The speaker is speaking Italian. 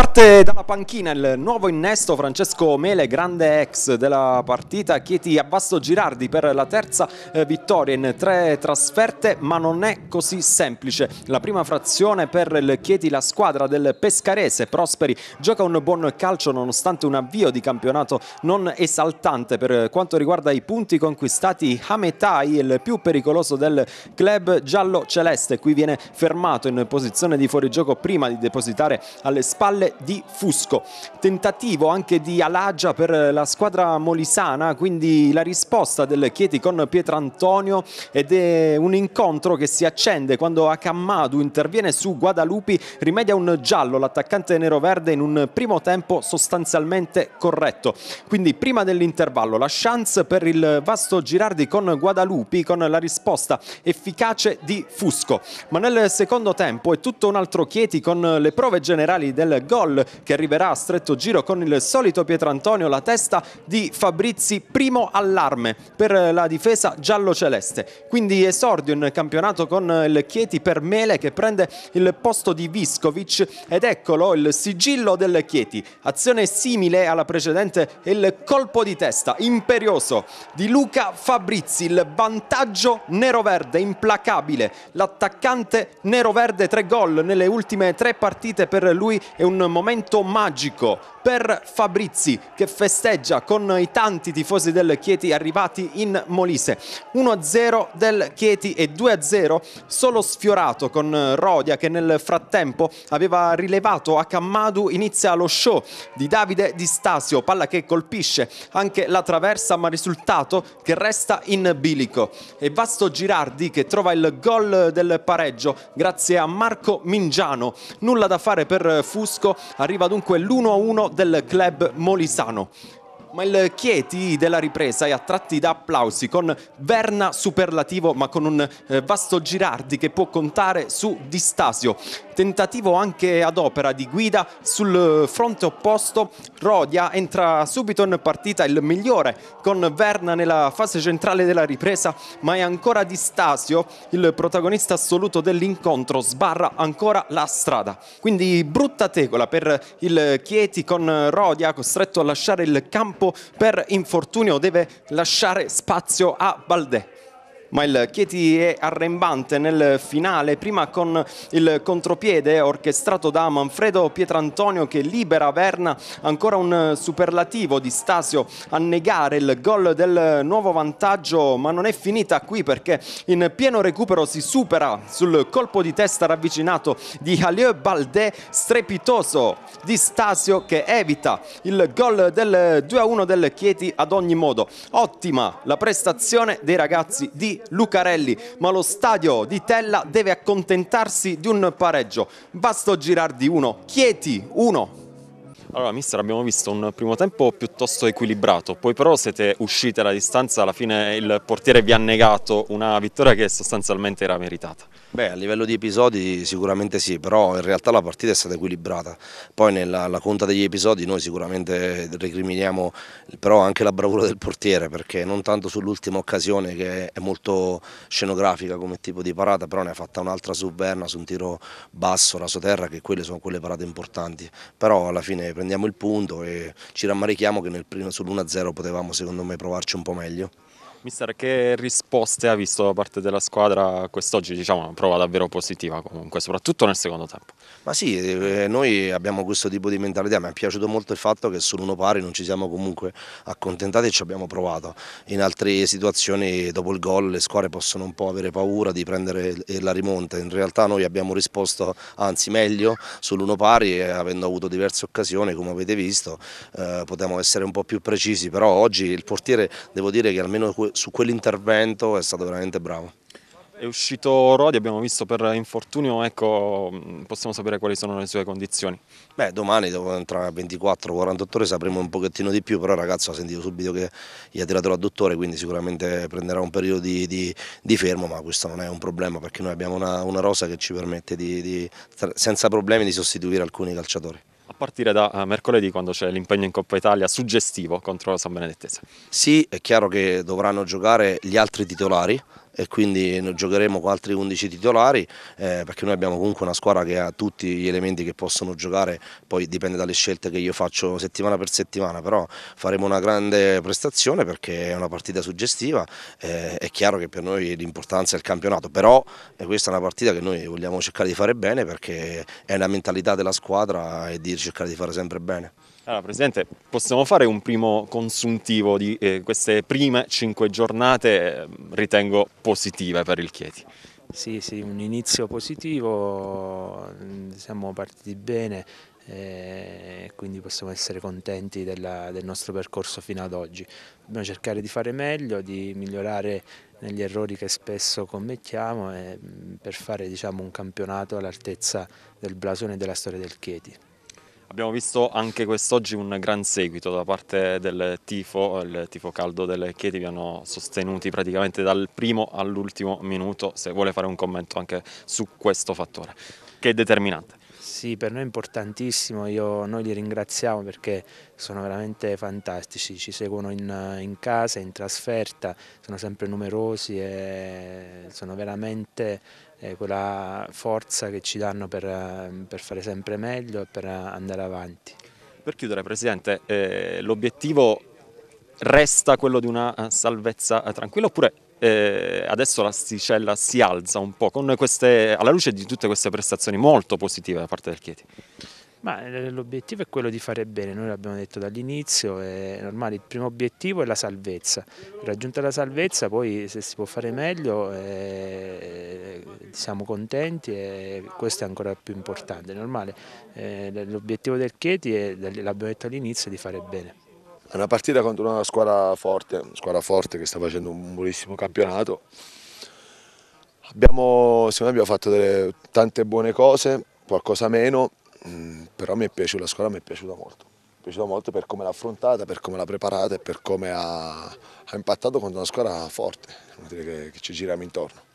Parte dalla panchina il nuovo innesto Francesco Mele, grande ex della partita, Chieti a Basto Girardi per la terza eh, vittoria in tre trasferte, ma non è così semplice. La prima frazione per il Chieti, la squadra del Pescarese, Prosperi, gioca un buon calcio nonostante un avvio di campionato non esaltante per quanto riguarda i punti conquistati. Hametai, il più pericoloso del club giallo-celeste, qui viene fermato in posizione di fuorigioco prima di depositare alle spalle di Fusco. Tentativo anche di Alagia per la squadra molisana, quindi la risposta del Chieti con Pietrantonio ed è un incontro che si accende quando Akammadu interviene su Guadalupi, rimedia un giallo l'attaccante nero-verde in un primo tempo sostanzialmente corretto. Quindi prima dell'intervallo la chance per il vasto Girardi con Guadalupi con la risposta efficace di Fusco. Ma nel secondo tempo è tutto un altro Chieti con le prove generali del gol che arriverà a stretto giro con il solito Pietrantonio, la testa di Fabrizi, primo allarme per la difesa giallo-celeste. Quindi esordio in campionato con il Chieti per Mele che prende il posto di Viscovic ed eccolo il sigillo del Chieti. Azione simile alla precedente, il colpo di testa imperioso di Luca Fabrizi, il vantaggio nero-verde implacabile. L'attaccante nero-verde tre gol nelle ultime tre partite per lui è un momento magico per Fabrizi che festeggia con i tanti tifosi del Chieti arrivati in Molise. 1-0 del Chieti e 2-0 solo sfiorato con Rodia che nel frattempo aveva rilevato a Cammadu inizia lo show di Davide Di Stasio, palla che colpisce anche la traversa ma risultato che resta in bilico. E Vasto Girardi che trova il gol del pareggio grazie a Marco Mingiano. Nulla da fare per Fusco, arriva dunque l'1-1 del club molisano ma il Chieti della ripresa è a da applausi con Verna superlativo ma con un eh, vasto Girardi che può contare su Distasio. Tentativo anche ad opera di guida sul fronte opposto, Rodia entra subito in partita il migliore con Verna nella fase centrale della ripresa ma è ancora Distasio il protagonista assoluto dell'incontro, sbarra ancora la strada. Quindi brutta tegola per il Chieti con Rodia costretto a lasciare il campo campo per infortunio deve lasciare spazio a Baldè ma il Chieti è arrembante nel finale, prima con il contropiede orchestrato da Manfredo Pietrantonio che libera Verna, ancora un superlativo di Stasio a negare il gol del nuovo vantaggio, ma non è finita qui perché in pieno recupero si supera sul colpo di testa ravvicinato di Alieu Baldé, strepitoso di Stasio che evita il gol del 2-1 del Chieti ad ogni modo. Ottima la prestazione dei ragazzi di Lucarelli, ma lo stadio di Tella deve accontentarsi di un pareggio. Basto Girardi 1, Chieti 1. Allora, mister, abbiamo visto un primo tempo piuttosto equilibrato, poi però siete usciti alla distanza, alla fine il portiere vi ha negato una vittoria che sostanzialmente era meritata. Beh, a livello di episodi sicuramente sì, però in realtà la partita è stata equilibrata. Poi nella conta degli episodi noi sicuramente recriminiamo però anche la bravura del portiere, perché non tanto sull'ultima occasione che è molto scenografica come tipo di parata, però ne ha fatta un'altra su Berna, su un tiro basso, raso terra, che quelle sono quelle parate importanti. Però alla fine prendiamo il punto e ci rammarichiamo che sull'1-0 potevamo secondo me provarci un po' meglio. Mister, che risposte ha visto da parte della squadra quest'oggi? Diciamo una prova davvero positiva comunque, soprattutto nel secondo tempo. Ma sì, eh, noi abbiamo questo tipo di mentalità, mi è piaciuto molto il fatto che sull'uno pari non ci siamo comunque accontentati e ci abbiamo provato. In altre situazioni dopo il gol le squadre possono un po' avere paura di prendere la rimonta, in realtà noi abbiamo risposto anzi meglio sull'uno pari e avendo avuto diverse occasioni come avete visto eh, potevamo essere un po' più precisi, però oggi il portiere devo dire che almeno su quell'intervento è stato veramente bravo. È uscito Rodi, abbiamo visto per infortunio, ecco, possiamo sapere quali sono le sue condizioni? Beh, domani tra 24-48 ore sapremo un pochettino di più, però il ragazzo ha sentito subito che gli ha tirato l'adduttore, quindi sicuramente prenderà un periodo di, di, di, fermo, ma questo non è un problema perché noi abbiamo una, una rosa che ci permette di, senza problemi di sostituire alcuni calciatori partire da uh, mercoledì quando c'è l'impegno in Coppa Italia suggestivo contro San Benedettese. Sì, è chiaro che dovranno giocare gli altri titolari e quindi giocheremo con altri 11 titolari eh, perché noi abbiamo comunque una squadra che ha tutti gli elementi che possono giocare, poi dipende dalle scelte che io faccio settimana per settimana, però faremo una grande prestazione perché è una partita suggestiva, eh, è chiaro che per noi l'importanza è il campionato, però eh, questa è una partita che noi vogliamo cercare di fare bene perché è la mentalità della squadra e di cercare di fare sempre bene. Allora, Presidente, possiamo fare un primo consuntivo di eh, queste prime cinque giornate, eh, ritengo positive per il Chieti. Sì, sì, un inizio positivo, siamo partiti bene, eh, quindi possiamo essere contenti della, del nostro percorso fino ad oggi. Dobbiamo cercare di fare meglio, di migliorare negli errori che spesso commettiamo eh, per fare diciamo, un campionato all'altezza del blasone e della storia del Chieti. Abbiamo visto anche quest'oggi un gran seguito da parte del tifo, il tifo caldo delle Chieti vi hanno sostenuti praticamente dal primo all'ultimo minuto, se vuole fare un commento anche su questo fattore, che è determinante. Sì, per noi è importantissimo, Io, noi li ringraziamo perché sono veramente fantastici, ci seguono in, in, casa, in trasferta, sono sempre numerosi e sono veramente eh, quella forza che ci danno per, per, fare sempre meglio e per andare avanti. Per chiudere Presidente, eh, l'obiettivo resta quello di una salvezza tranquilla oppure eh, adesso l'asticella si alza un po' queste, alla luce di tutte queste prestazioni molto positive da parte del Chieti? Eh, l'obiettivo è quello di fare bene, noi l'abbiamo detto dall'inizio, è normale, il primo obiettivo è la salvezza, raggiunta la salvezza poi se si può fare meglio eh, siamo contenti e questo è ancora più importante, normale, eh, l'obiettivo del Chieti è, l'abbiamo detto all'inizio, di fare bene. È una partita contro una squadra forte, una squadra forte che sta facendo un buonissimo campionato. Abbiamo, secondo me abbiamo fatto delle, tante buone cose, qualcosa meno, mm, però mi è piaciuta, la squadra mi è piaciuta molto. Mi è piaciuta molto per come l'ha affrontata, per come l'ha preparata e per come ha, ha impattato contro una squadra forte, non dire che, che ci giriamo intorno.